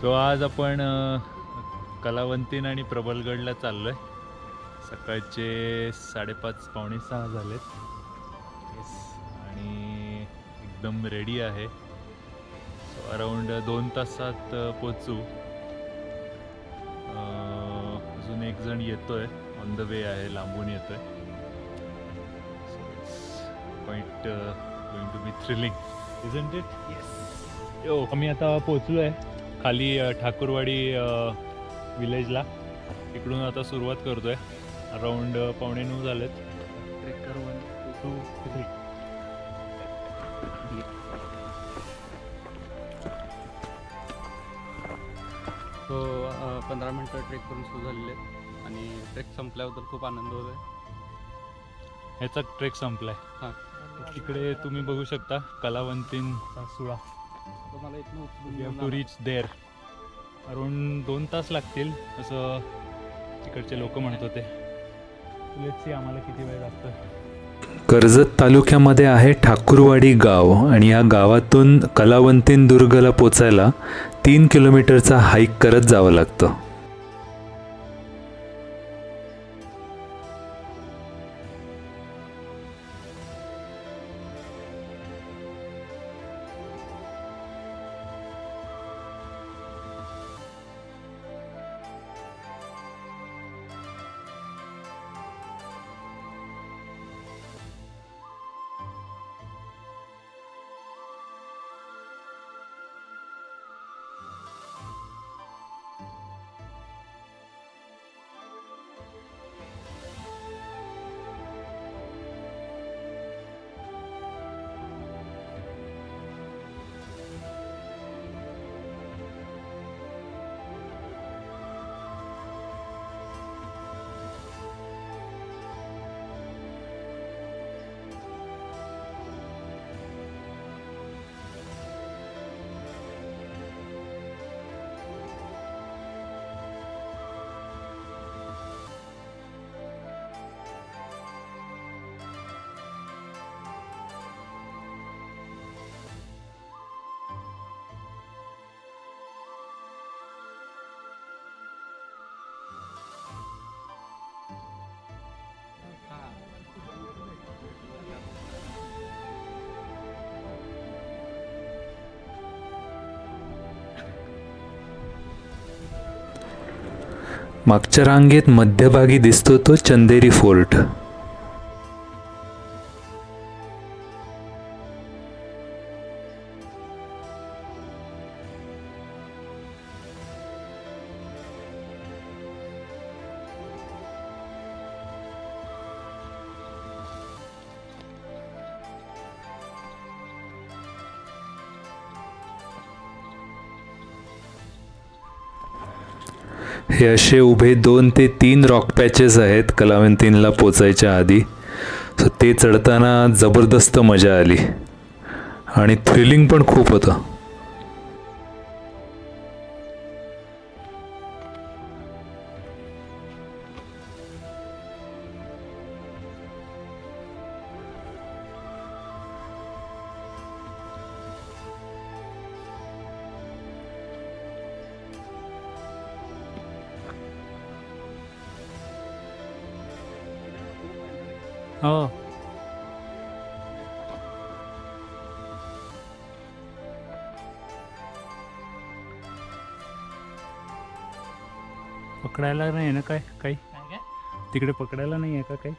So आज आपण कलावंतीन आणि प्रबलगडला चाललो आहे सकाळचे साडेपाच पावणे सहा झालेत. येस आणि एकदम रेडी आहे. सो अराऊंड दोन तासात पोचू अजून एक जण येतोय. ऑन द वे आहे लांबून येतोय. So it's point going to be thrilling isn't it yes yo आम्ही आता पोचलो आहे खाली ठाकूरवाडी विलेजला इकडून आता सुरुवात करतोय. अराऊंड पावणे नऊ झालेत. Trekker one two three so पंधरा मिनटं ट्रेक करून सुरू झालेले आहेत. आणि ट्रेक संपल्याबद्दल खूप आनंद होत आहे ह्याचा ट्रेक संपलाय. हां. इकडे तुम्ही बघू शकता कलावंतींचा सुळा तुम्हाला इथनं उचलून वी हॅव घेऊन टू रिच देअर अराऊंड दोन तास लागतील असं तिकडचे लोक म्हणत होते. लेट्स सी आम्हाला किती वेळ लागतं कर्जत तालुक्यामध्ये आहे ठाकूरवाडी गाव आणि या गावातून कलावंतीन दुर्गला पोचायला तीन किलोमीटरचा हाईक करत जावं लागतं. मागच्या रांगेत मध्यभागी दिसतो तो चंदेरी फोर्ट. हे असे उभे दोन ते तीन रॉक पॅचेस आहेत कलावंतीनला पोचायच्या आधी. सो ते चढताना जबरदस्त मजा आली. आणि थ्रिलिंग पण खूप होतं. हो. पकडायला नाही आहे ना काय? काही? तिकडे पकडायला नाही आहे का काही?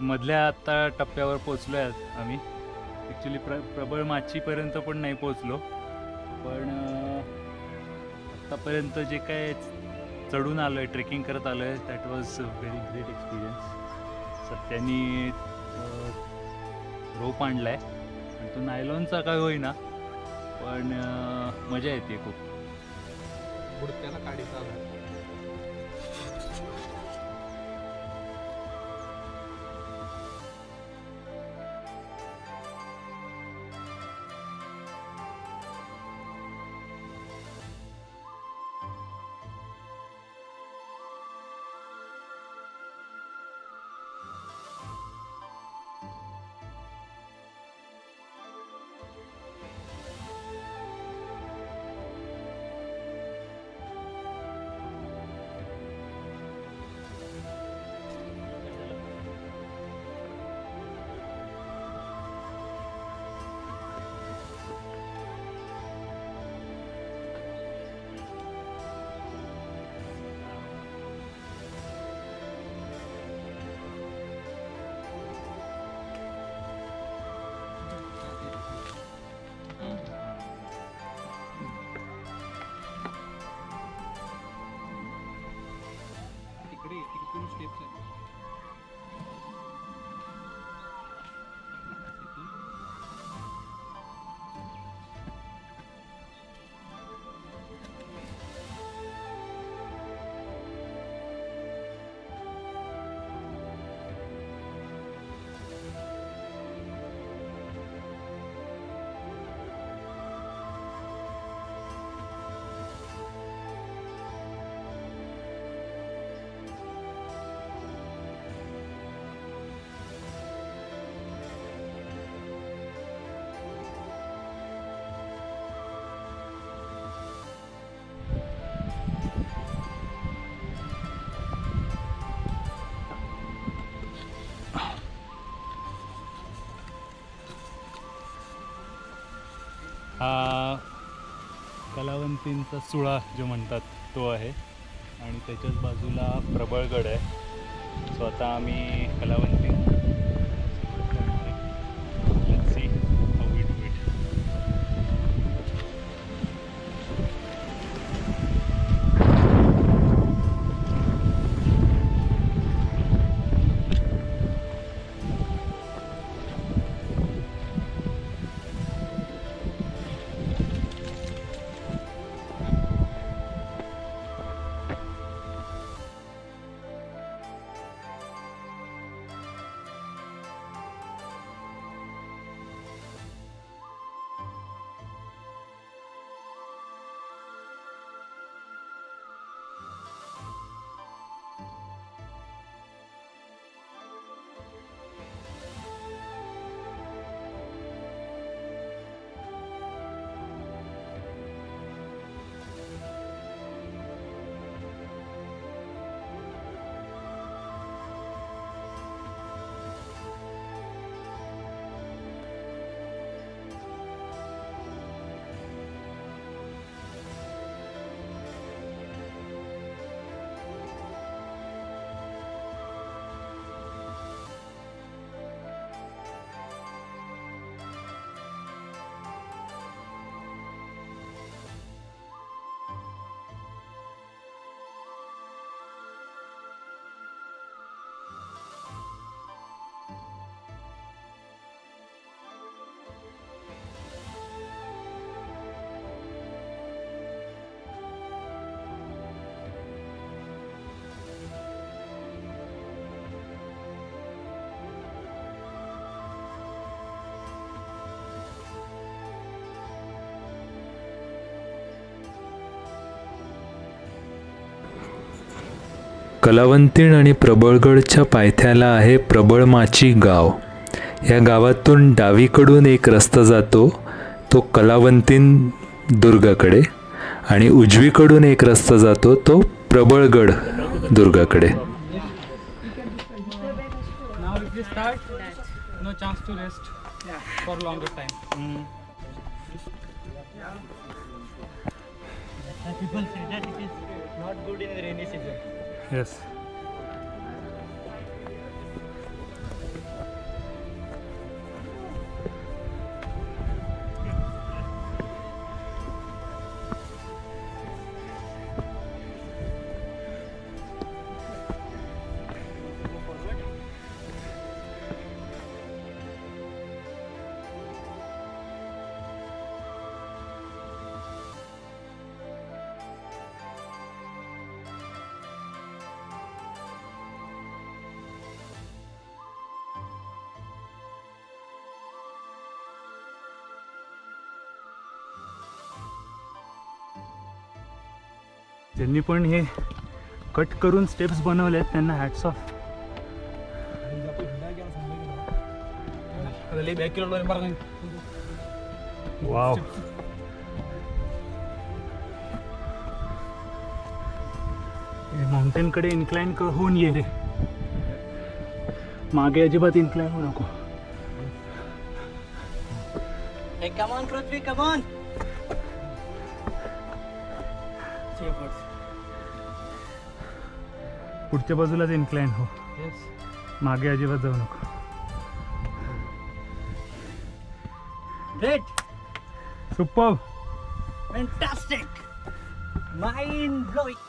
मधल्या आत्ता टप्प्यावर पोचलो आहे आम्ही. ॲक्च्युली प्र प्रबळ माचीपर्यंत पण नाही पोचलो पण आत्तापर्यंत जे काय चढून आलो आहे ट्रेकिंग करत आलो आहे that was very great experience Satyani rope आणला आहे आणि तो नायलॉनचा काय होईना पण मजा येते खूप. बुडत्याला काढीचा कलावंतींचा सुळा जो म्हणतात तो आहे. आणि त्याच्याच बाजूला प्रबळगड आहे. सो आता आम्ही कलावंत कलावंतीण आणि प्रबळगडच्या पायथ्याला आहे प्रबळमाची गाव या गावातून डावीकडून एक रस्ता जातो तो कलावंतीन दुर्गाकडे आणि उजवीकडून एक रस्ता जातो तो Prabalgad दुर्गाकडे. People say that it is not good in the rainy season. Yes. ज्यांनी पण हे कट करून स्टेप्स बनवले आहेत त्यांना हॅट्स ऑफ़ वाव माउंटेनकडे इन्क्लाइन होऊन ये रे. मागे अजिबात इन्क्लाइन होऊ नको. Hey, come on, पुढच्या बाजूलाच इन्क्लाइन हो मागे अजिबात जाऊ नको. Super. Mind blowing.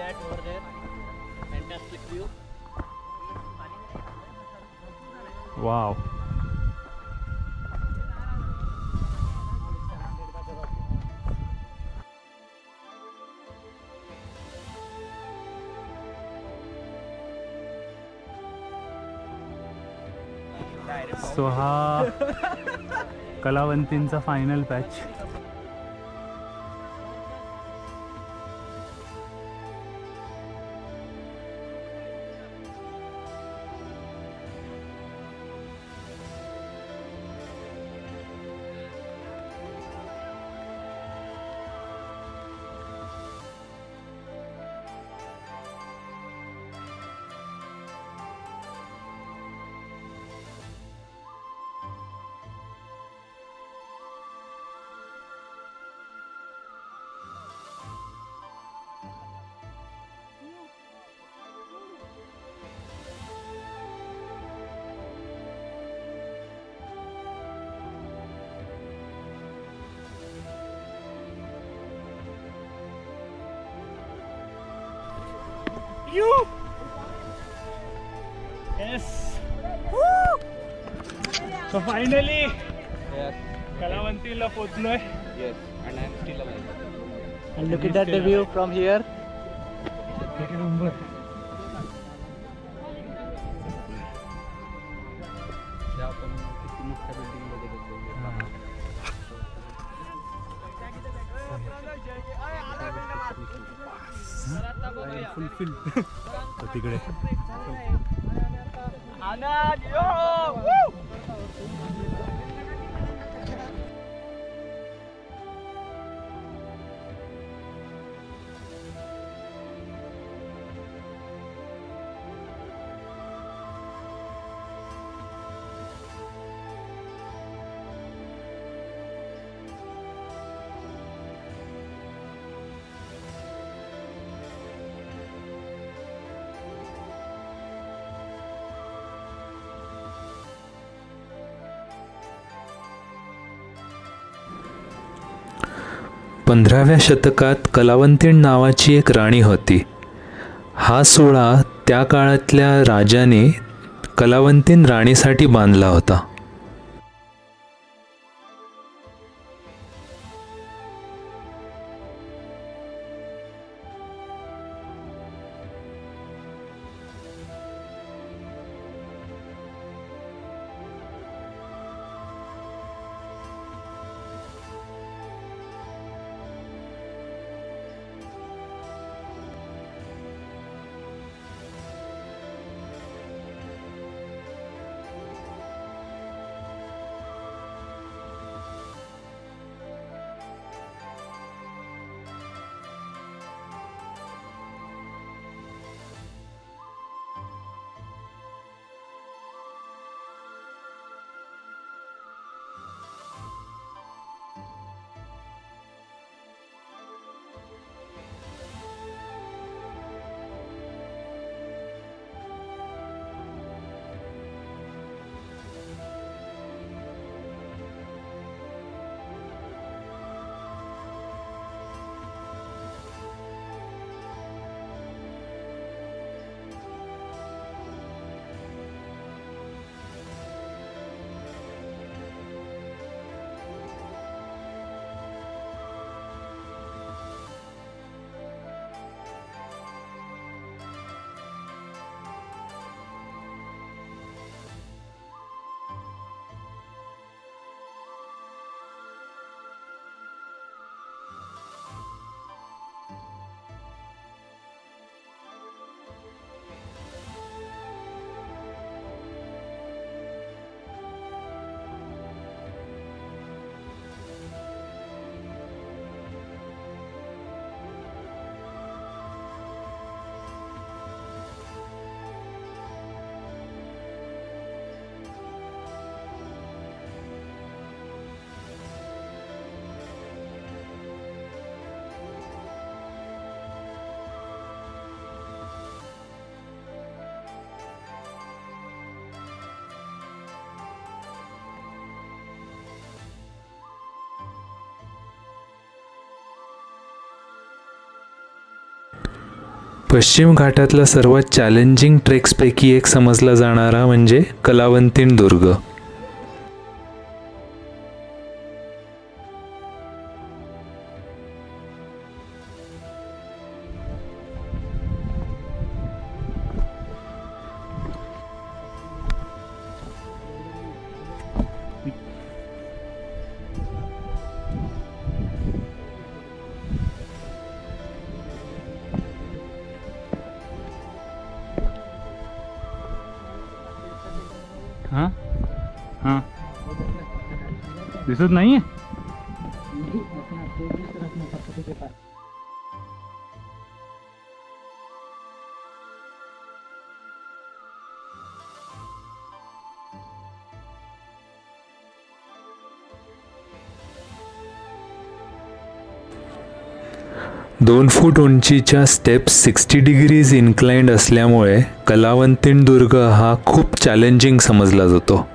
That over there. Fantastic view. Wow so हा कलावंतींचा final patch you. Yes. Woo! So finally, yes. Yes, and I'm still alive. And look at that view from here. Take it over. पंधराव्या शतकात कलावंतीण नावाची एक राणी होती. हा सोहळा त्या काळातल्या राजाने कलावंतीन राणीसाठी बांधला होता. पश्चिम घाटातला सर्वात चॅलेंजिंग ट्रेक्सपैकी एक समजला जाणारा म्हणजे कलावंतीण दुर्ग. दिसत नाही दोन फूट उंचीच्या स्टेप्स सिक्स्टी डिग्रीज इन्क्लाइंड असल्यामुळे कलावंतीण दुर्ग हा खूप चॅलेंजिंग समजला जातो.